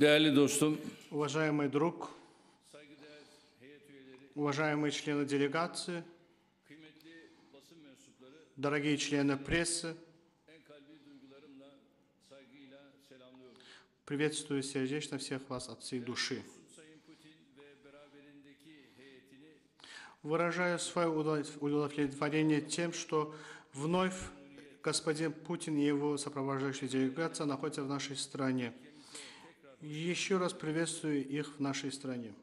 Değerli dostum, Уважаемый друг, уважаемые члены делегации, дорогие члены прессы, приветствую сердечно всех вас от всей души. Выражаю свое удов- удовлетворение тем, что вновь господин Путин и его сопровождающая делегация находятся в нашей стране. Еще раз приветствую их в нашей стране.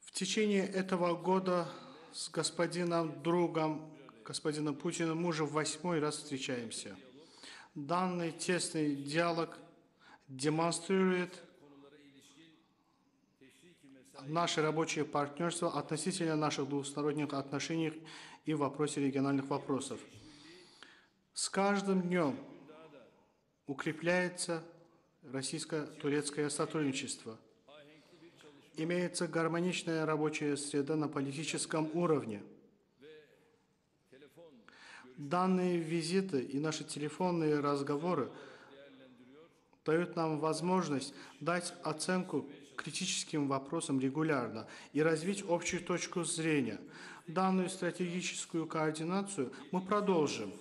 В течение этого года с господином другом, господином Путиным, мы уже в восьмой раз встречаемся. Данный тесный диалог демонстрирует наше рабочее партнерство относительно наших двусторонних отношений и в вопросе региональных вопросов. С каждым днем укрепляется российско-турецкое сотрудничество. Имеется гармоничная рабочая среда на политическом уровне. Данные визиты и наши телефонные разговоры дают нам возможность дать оценку критическим вопросам регулярно и развить общую точку зрения. Данную стратегическую координацию мы продолжим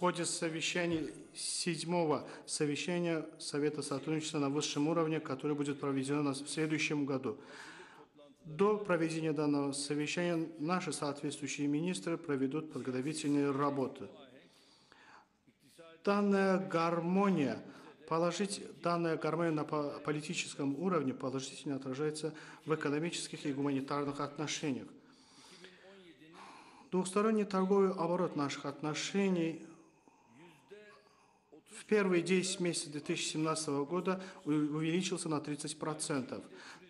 ходе совещаний седьмого совещания Совета сотрудничества на высшем уровне, которое будет проведено в следующем году. До проведения данного совещания наши соответствующие министры проведут подготовительные работы. Данная гармония, положить, данная гармония на по- политическом уровне положительно отражается в экономических и гуманитарных отношениях. Двухсторонний торговый оборот наших отношений в первые 10 месяцев 2017 года увеличился на 30%.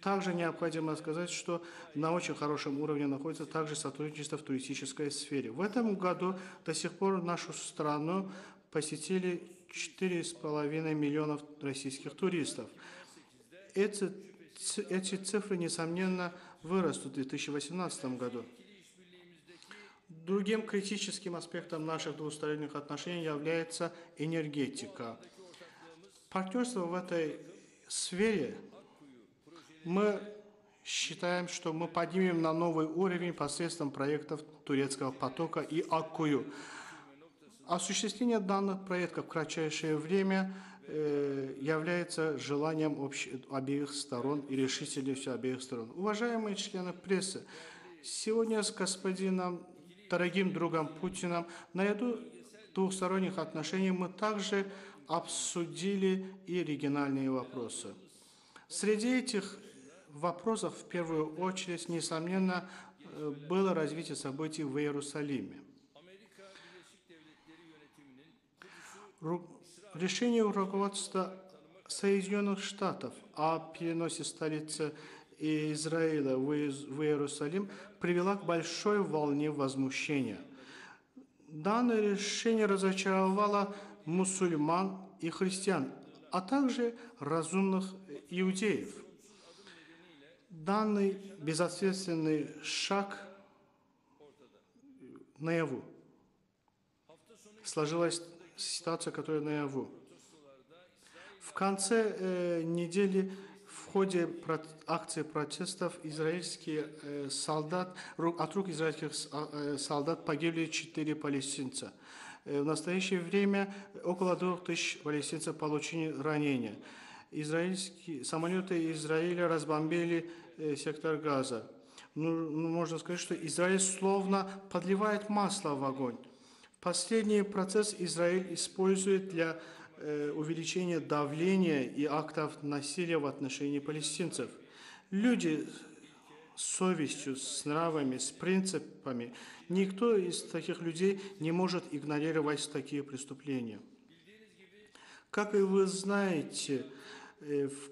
Также необходимо сказать, что на очень хорошем уровне находится также сотрудничество в туристической сфере. В этом году до сих пор нашу страну посетили 4,5 миллионов российских туристов. Эти, эти цифры, несомненно, вырастут в 2018 году. Другим критическим аспектом наших двусторонних отношений является энергетика. Партнерство в этой сфере мы считаем, что мы поднимем на новый уровень посредством проектов турецкого потока и Аккую. Осуществление данных проектов в кратчайшее время э, является желанием общ- обеих сторон и решительностью обеих сторон. Уважаемые члены прессы, сегодня с господином, дорогим другом Путиным, наряду двухсторонних отношений мы также обсудили и региональные вопросы. Среди этих вопросов в первую очередь, несомненно, э, было развитие событий в Иерусалиме. Ру- Решение руководства Соединенных Штатов о переносе столицы Израиля в Иерусалим привело к большой волне возмущения. Данное решение разочаровало мусульман и христиан, а также разумных иудеев. Данный безответственный шаг наяву. Сложилась ситуация, которая наяву. В конце э, недели ходе акции протестов израильские э, солдат, от рук израильских а, э, солдат погибли четыре палестинца. Э, в настоящее время около двух тысяч палестинцев получили ранения. Израильские, самолеты Израиля разбомбили сектор Газа. Ну, ну, можно сказать, что Израиль словно подливает масло в огонь. Последний процесс Израиль использует для э, увеличения давления и актов насилия в отношении палестинцев. Люди с совестью, с нравами, с принципами, никто из таких людей не может игнорировать такие преступления. Как и вы знаете, э, в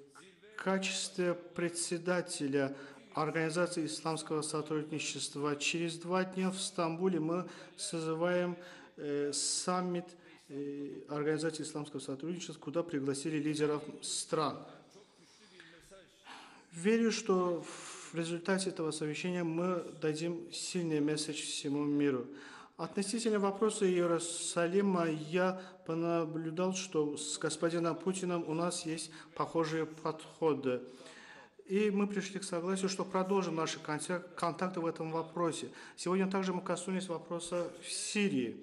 качестве председателя Организации исламского сотрудничества через два дня в Стамбуле мы созываем э, саммит Организации исламского сотрудничества, куда пригласили лидеров стран. Верю, что в результате этого совещания мы дадим сильный месседж всему миру. Относительно вопроса Иерусалима, я понаблюдал, что с господином Путиным у нас есть похожие подходы. И мы пришли к согласию, что продолжим наши контакты в этом вопросе. Сегодня также мы коснулись вопроса в Сирии.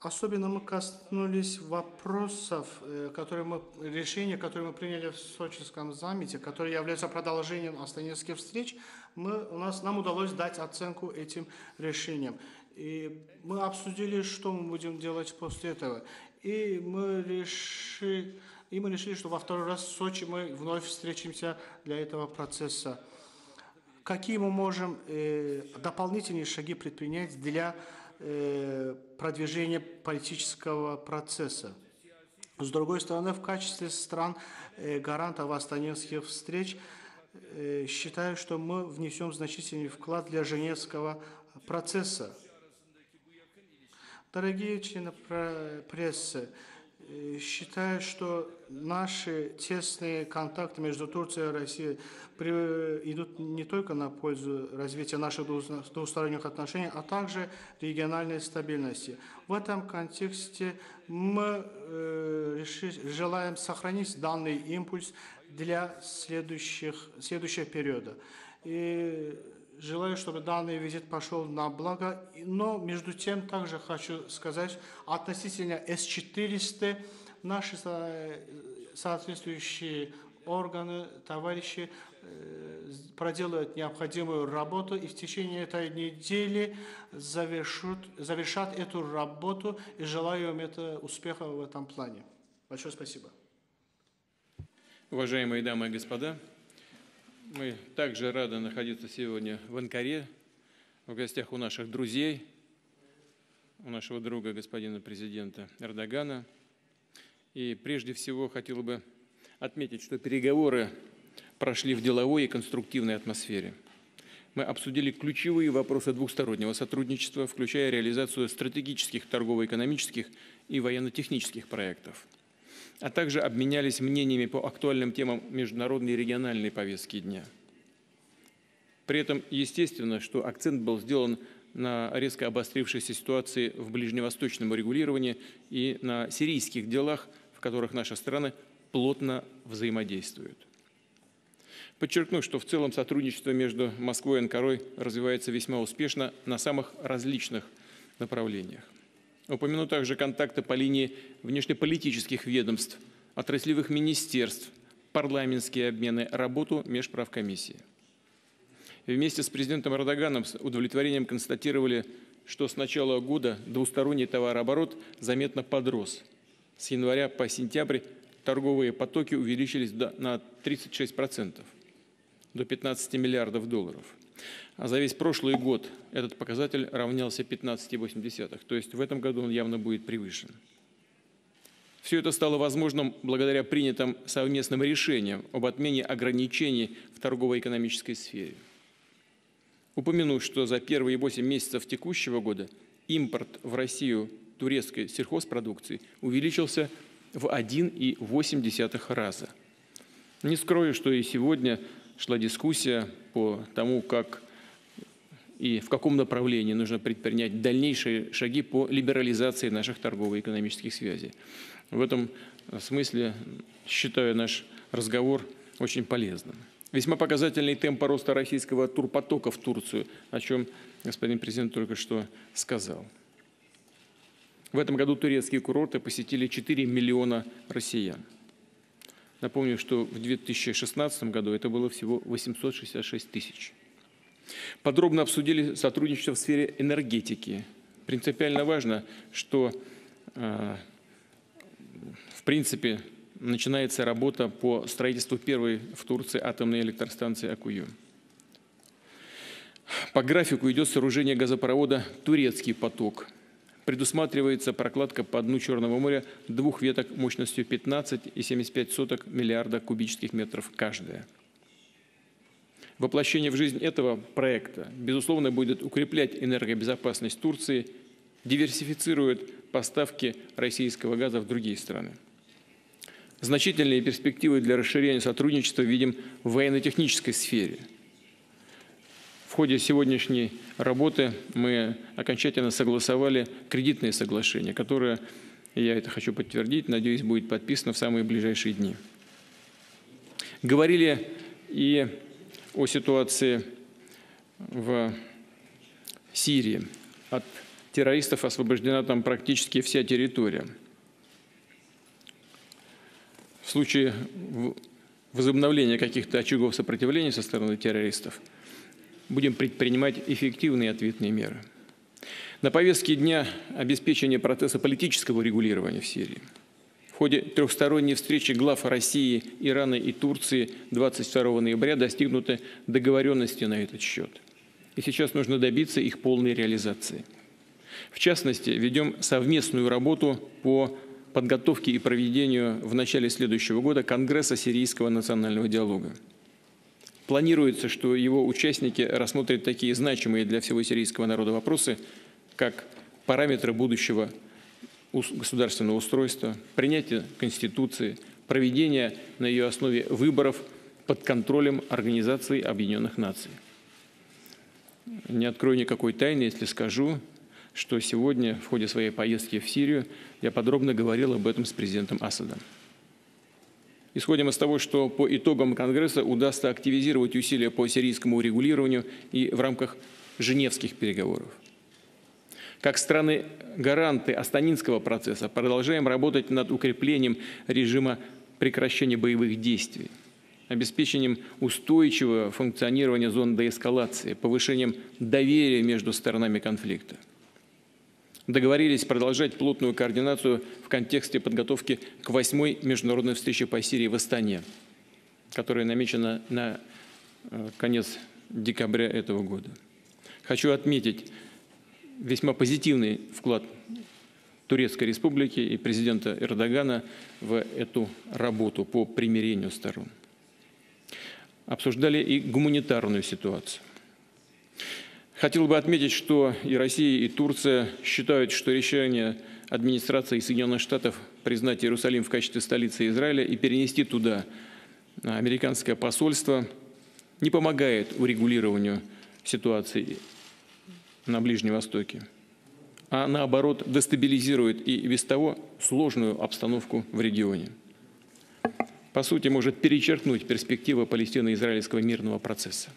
Особенно мы коснулись вопросов, э, которые мы, решения, которые мы приняли в Сочинском саммите, которые являются продолжением астанинских встреч. Мы, у нас, нам удалось дать оценку этим решениям. И мы обсудили, что мы будем делать после этого. И мы решили, и мы решили, что во второй раз в Сочи мы вновь встретимся для этого процесса. Какие мы можем э, дополнительные шаги предпринять для Э, продвижения политического процесса. С другой стороны, в качестве стран э, гарантов Астанинских встреч э, считаю, что мы внесем значительный вклад для Женевского процесса. Дорогие члены прессы, считаю, что наши тесные контакты между Турцией и Россией идут не только на пользу развития наших двусторонних отношений, а также региональной стабильности. В этом контексте мы э, желаем сохранить данный импульс для следующих, следующего периода. И желаю, чтобы данный визит пошел на благо. Но между тем также хочу сказать относительно С-400 наши соответствующие органы, товарищи э, проделают необходимую работу и в течение этой недели завершут, завершат эту работу и желаю им это успеха в этом плане. Большое спасибо. Уважаемые дамы и господа, мы также рады находиться сегодня в Анкаре, в гостях у наших друзей, у нашего друга господина президента Эрдогана. И прежде всего хотел бы отметить, что переговоры прошли в деловой и конструктивной атмосфере. Мы обсудили ключевые вопросы двухстороннего сотрудничества, включая реализацию стратегических торгово-экономических и военно-технических проектов – а также обменялись мнениями по актуальным темам международной и региональной повестки дня. При этом естественно, что акцент был сделан на резко обострившейся ситуации в ближневосточном регулировании и на сирийских делах, в которых наши страны плотно взаимодействуют. Подчеркну, что в целом сотрудничество между Москвой и Анкарой развивается весьма успешно на самых различных направлениях. Упомяну также контакты по линии внешнеполитических ведомств, отраслевых министерств, парламентские обмены, работу межправкомиссии. Вместе с президентом Эрдоганом с удовлетворением констатировали, что с начала года двусторонний товарооборот заметно подрос. С января по сентябрь торговые потоки увеличились на 36%, до 15 миллиардов долларов а за весь прошлый год этот показатель равнялся 15,8, то есть в этом году он явно будет превышен. Все это стало возможным благодаря принятым совместным решениям об отмене ограничений в торгово-экономической сфере. Упомяну, что за первые 8 месяцев текущего года импорт в Россию турецкой сельхозпродукции увеличился в 1,8 раза. Не скрою, что и сегодня шла дискуссия по тому, как и в каком направлении нужно предпринять дальнейшие шаги по либерализации наших торгово-экономических связей. В этом смысле считаю наш разговор очень полезным. Весьма показательный темп роста российского турпотока в Турцию, о чем господин президент только что сказал. В этом году турецкие курорты посетили 4 миллиона россиян. Напомню, что в 2016 году это было всего 866 тысяч. Подробно обсудили сотрудничество в сфере энергетики. Принципиально важно, что э, в принципе начинается работа по строительству первой в Турции атомной электростанции Акую. По графику идет сооружение газопровода «Турецкий поток». Предусматривается прокладка по дну Черного моря двух веток мощностью 15,75 миллиарда кубических метров каждая – Воплощение в жизнь этого проекта, безусловно, будет укреплять энергобезопасность Турции, диверсифицирует поставки российского газа в другие страны. Значительные перспективы для расширения сотрудничества видим в военно-технической сфере. Ходе сегодняшней работы мы окончательно согласовали кредитные соглашения, которые, я это хочу подтвердить, надеюсь, будет подписано в самые ближайшие дни. Говорили и о ситуации в Сирии. От террористов освобождена там практически вся территория. В случае возобновления каких-то очагов сопротивления со стороны террористов будем предпринимать эффективные ответные меры. На повестке дня обеспечение процесса политического регулирования в Сирии. В ходе трехсторонней встречи глав России, Ирана и Турции 22 ноября достигнуты договоренности на этот счет. И сейчас нужно добиться их полной реализации. В частности, ведем совместную работу по подготовке и проведению в начале следующего года Конгресса Сирийского национального диалога. Планируется, что его участники рассмотрят такие значимые для всего сирийского народа вопросы, как параметры будущего государственного устройства, принятие Конституции, проведение на ее основе выборов под контролем Организации Объединенных Наций. Не открою никакой тайны, если скажу, что сегодня в ходе своей поездки в Сирию я подробно говорил об этом с президентом Асадом. Исходим из того, что по итогам Конгресса удастся активизировать усилия по сирийскому урегулированию и в рамках Женевских переговоров. Как страны-гаранты Астанинского процесса продолжаем работать над укреплением режима прекращения боевых действий, обеспечением устойчивого функционирования зон деэскалации, повышением доверия между сторонами конфликта договорились продолжать плотную координацию в контексте подготовки к восьмой международной встрече по Сирии в Астане, которая намечена на э, конец декабря этого года. Хочу отметить весьма позитивный вклад Турецкой Республики и президента Эрдогана в эту работу по примирению сторон. Обсуждали и гуманитарную ситуацию. Хотел бы отметить, что и Россия, и Турция считают, что решение администрации Соединенных Штатов признать Иерусалим в качестве столицы Израиля и перенести туда американское посольство не помогает урегулированию ситуации на Ближнем Востоке, а наоборот дестабилизирует и без того сложную обстановку в регионе. По сути, может перечеркнуть перспективы палестино-израильского мирного процесса.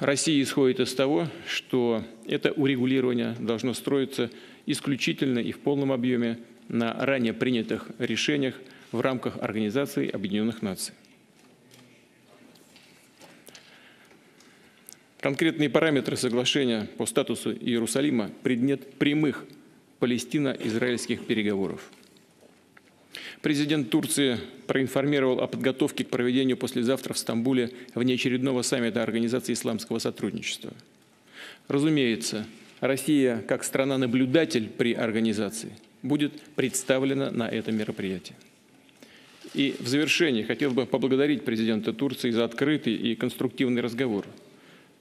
Россия исходит из того, что это урегулирование должно строиться исключительно и в полном объеме на ранее принятых решениях в рамках Организации Объединенных Наций. Конкретные параметры соглашения по статусу Иерусалима – предмет прямых палестино-израильских переговоров – Президент Турции проинформировал о подготовке к проведению послезавтра в Стамбуле внеочередного саммита Организации исламского сотрудничества. Разумеется, Россия, как страна-наблюдатель при организации, будет представлена на этом мероприятии. И в завершении хотел бы поблагодарить президента Турции за открытый и конструктивный разговор,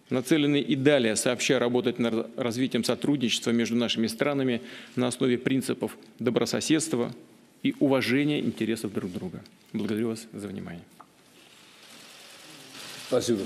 нацеленный и далее сообща работать над развитием сотрудничества между нашими странами на основе принципов добрососедства, и уважения интересов друг друга. Благодарю вас за внимание. Спасибо.